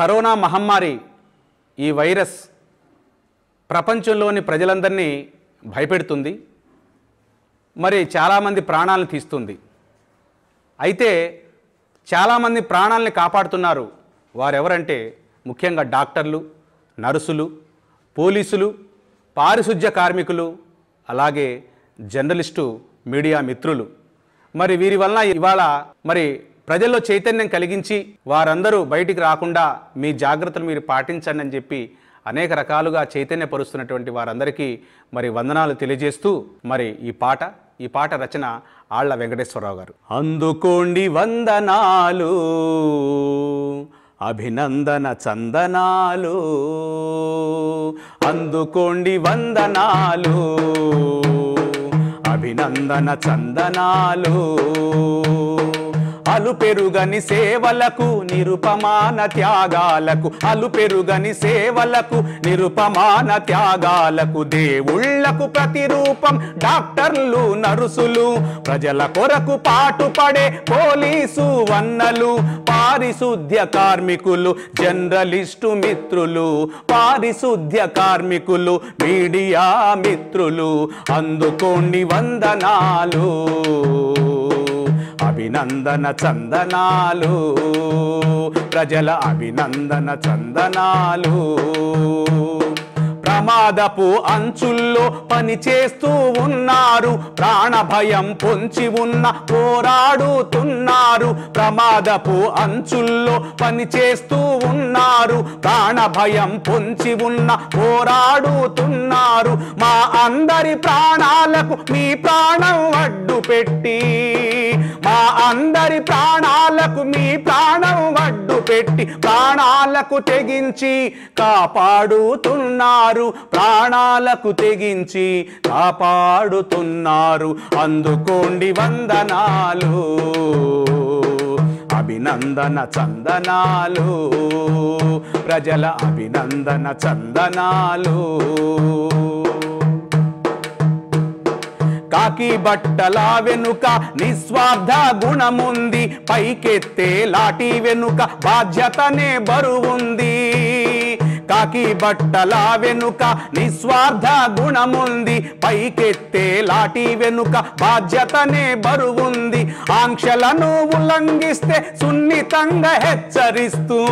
Corona మహమ్మారి ఈ virus ప్రపంచంలోని ప్రజలందరినీ భయపెడుతుంది. మరి చాలామంది ప్రాణాలను తీస్తుంది. అయితే చాలామంది ప్రాణాలని కాపాడుతున్నారు వారెవరంటే ముఖ్యంగా డాక్టర్లు నర్సులు పోలీసులు పారిశుధ్య కార్మికులు అలాగే జర్నలిస్టు మీడియా మిత్రులు. మరి వీరి వలన ఇవాళ మరి ప్రజల్లో చైతన్యం కలిగించి వారందరూ బయటికి రాకుండా మీ జాగ్రత్తలు మీరు పాటించండి అని చెప్పి అనేక రకాలుగా చైతన్యపరుస్తున్నటువంటి వారందరికీ మరి వందనాలు తెలియజేస్తూ మరి ఈ పాట ఈ పాట రచన ఆళ్ళ వెంకటేశ్వరరావు గారు. అందుకోండి వందనాలు అభినందన చందనాలు. అందుకోండి వందనాలు అభినందన చందనాలు. అలు పెరుగని సేవలకు నిరుపమాన త్యాగాలకు అలు పెరుగని సేవలకు నిరుపమాన త్యాగాలకు దేవుళ్ళకు ప్రతిరూపం డాక్టర్లు నరుసులు ప్రజల కొరకు పాటుపడే పోలీసు వన్నలు పారిశుద్ధ్య కార్మికులు జర్నలిస్టు మిత్రులు పారిశుద్ధ్య కార్మికులు మీడియా మిత్రులు అందుకోండి వందనాలు. అభినందన చందనాలు. ప్రజల అభినందన చందనాలు. ప్రమాదపు అంచుల్లో పని చేస్తూ ఉన్నారు. ప్రాణ భయం పొంచి ఉన్న పోరాడుతున్నారు. ప్రమాదపు అంచుల్లో పని చేస్తూ ఉన్నారు. ప్రాణ భయం పొంచి ఉన్న పోరాడుతున్నారు. మా అందరి ప్రాణాలకు మీ ప్రాణం అడ్డు పెట్టి మా అందరి ప్రాణాలకు మీ ప్రాణం అడ్డు పెట్టి ప్రాణాలకు తెగించి కాపాడుతున్నారు. ప్రాణాలకు తెగించి కాపాడుతున్నారు. అందుకోండి వందనాలు అభినందన చందనాలు. ప్రజల అభినందన చందనాలు. కాకి బట్టల వెనుక నిస్వార్థ గుణముంది పైకెత్తే లాటి వెనుక బాధ్యతనే బరువుంది. కాకి బట్టల వెనుక నిస్వార్థ గుణముంది. పైకెత్తే లాటి వెనుక బాధ్యతనే బరువుంది. ఆంక్షలను ఉల్లంఘిస్తే సున్నితంగా హెచ్చరిస్తూ.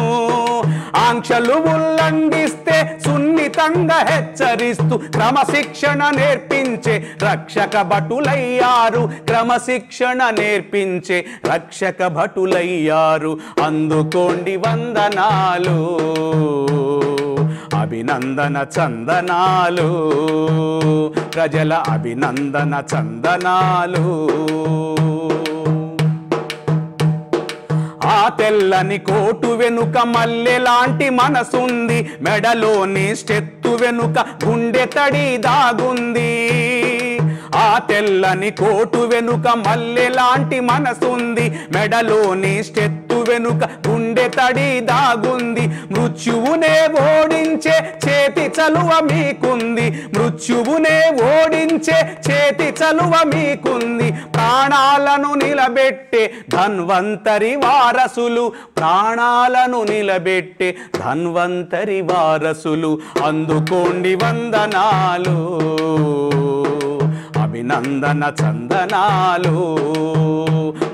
ఆంక్షలు ఉల్లంఘిస్తే సున్నితంగా హెచ్చరిస్తూ. క్రమశిక్షణ నేర్పించే రక్షక భటులయ్యారు. క్రమశిక్షణ నేర్పించే రక్షక భటులయ్యారు. అందుకోండి వందనాలు. అభినందన చందనాలు. ప్రజల అభినందన చందనాలు. ఆ తెల్లని కోటు వెనుక మల్లెలాంటి మనసుంది. మెడలోని స్టెత్తు వెనుక గుండె తడి దాగుంది. ఆ తెల్లని కోటు వెనుక మల్లెలాంటి మనసుంది. మెడలోని స్టెత్తు వెనుక గుండె తడి దాగుంది. మృత్యువునే ఓడించే చేతి చలువ మీకుంది. మృత్యువునే ఓడించే చేతి చలువ మీకుంది. ప్రాణాలను నిలబెట్టే ధన్వంతరి వారసులు ప్రాణాలను నిలబెట్టే ధన్వంతరి వారసులు. అందుకోండి వందనాలు అభినందన చందనాలు.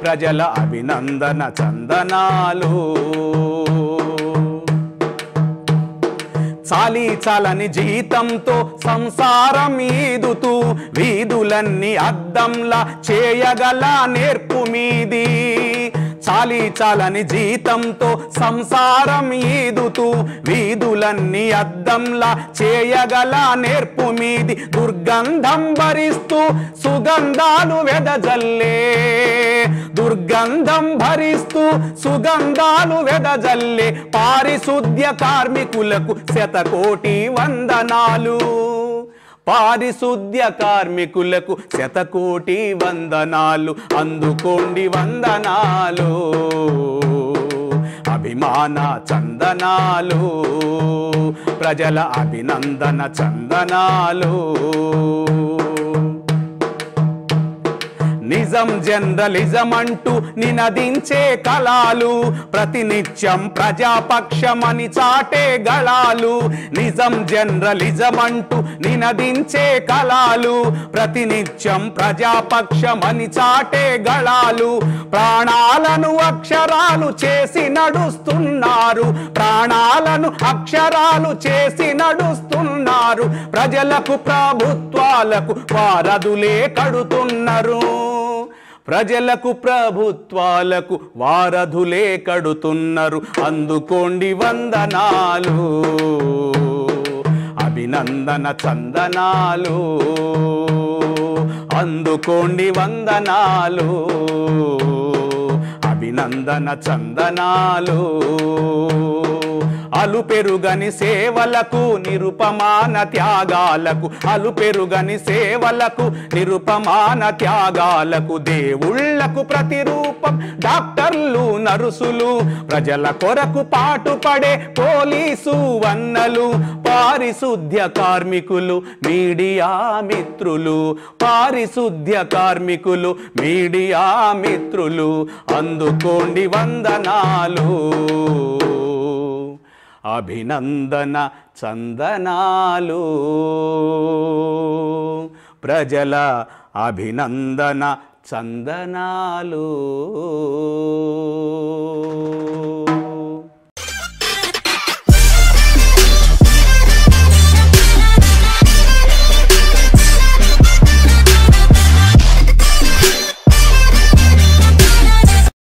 ప్రజల అభినందన చందనాలు. చాలి చాలని జీతంతో సంసారం ఈదుతూ వీధులన్నీ అద్దంలా చేయగల నేర్పు మీది. చాలి చాలని జీతంతో సంసారం ఈదుతూ వీధులన్నీ అద్దంలా చేయగల నేర్పు మీది దుర్గంధం భరిస్తూ సుగంధాలు వెదజల్లే. దుర్గంధం భరిస్తూ సుగంధాలు వెదజల్లే. పారిశుద్ధ్య కార్మికులకు శతకోటి వందనాలు. పారిశుద్ధ్య కార్మికులకు శతకోటి వందనాలు అందుకోండి వందనాలు. అభిమాన చందనాలు ప్రజల అభినందన చందనాలు. నిజం జర్నలిజం అంటూ నినదించే కళాలు ప్రతినిత్యం ప్రజాపక్షమని చాటే గళాలు. నిజం జర్నలిజం అంటూ నినదించే కళాలు ప్రతినిత్యం ప్రజాపక్షమని చాటే గళాలు. ప్రాణాలను అక్షరాలు చేసి నడుస్తున్నారు ప్రాణాలను అక్షరాలు చేసి నడుస్తున్నారు. ప్రజలకు ప్రభుత్వాలకు వారదులే కడుతున్నారు. ప్రజలకు ప్రభుత్వాలకు వారధులే కడుతున్నారు. అందుకోండి వందనాలు అభినందన చందనాలు. అందుకోండి వందనాలు అభినందన చందనాలు. అలు పెరుగని సేవలకు నిరుపమాన త్యాగాలకు అలు పెరుగని సేవలకు నిరుపమాన త్యాగాలకు దేవుళ్ళకు ప్రతిరూపం డాక్టర్లు నరుసులు ప్రజల కొరకు పాటుపడే పోలీసు వన్నలు పారిశుద్ధ్య కార్మికులు మీడియా మిత్రులు పారిశుద్ధ్య కార్మికులు మీడియా మిత్రులు అందుకోండి వందనాలు. అభినందన చందనాలు. ప్రజల అభినందన చందనాలు.